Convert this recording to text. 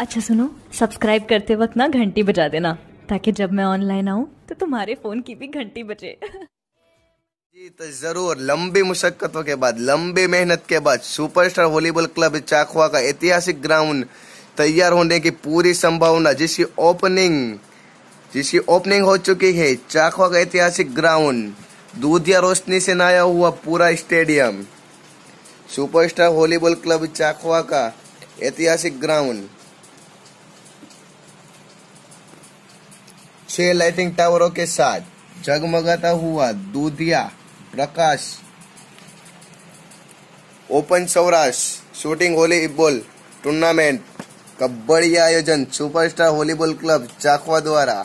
अच्छा सुनो सब्सक्राइब करते वक्त ना घंटी बजा देना, ताकि जब मैं ऑनलाइन आऊँ तो तुम्हारे फ़ोन की भी घंटी बजे। जी तो ज़रूर, लंबी मुशक्कतों के बाद, लंबी मेहनत के बाद सुपरस्टार वॉलीबॉल क्लब चाखवा का ऐतिहासिक ग्राउंड तैयार होने की पूरी संभावना, जिसकी ओपनिंग जिसकी ओपनिंग हो चुकी है चाखवा का ऐतिहासिक ग्राउंड दूधिया रोशनी से नया हुआ पूरा stadium superstar volleyball club Chakhwa का ऐतिहासिक ग्राउंड छह लाइटिंग टावरों के साथ जगमगाता हुआ दूधिया, प्रकाश, open Saurashtra shooting volleyball tournament का बड़ी आयोजन, सुपरस्टार वॉलीबॉल क्लब, चाकवा द्वारा।